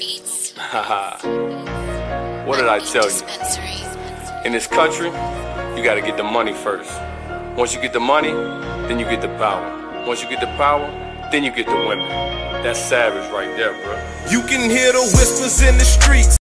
Beats. what did I tell you? In this country, you gotta get the money first. Once you get the money, then you get the power. Once you get the power, then you get the women. That's savage right there, bro. You can hear the whispers in the streets.